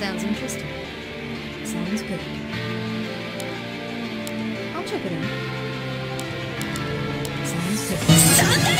Sounds interesting. Sounds good. I'll check it out. Sounds good.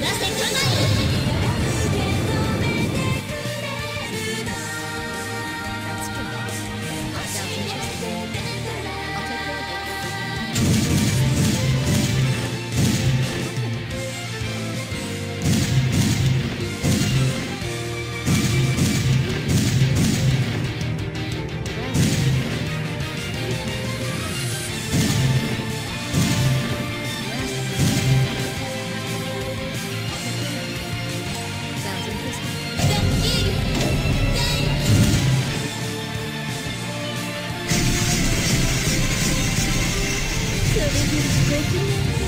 that's like Thank you.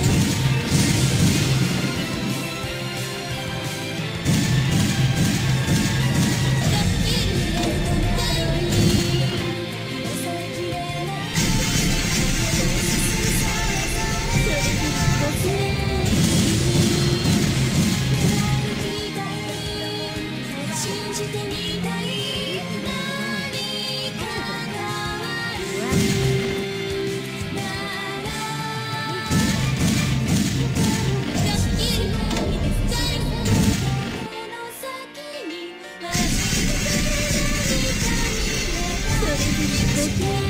again.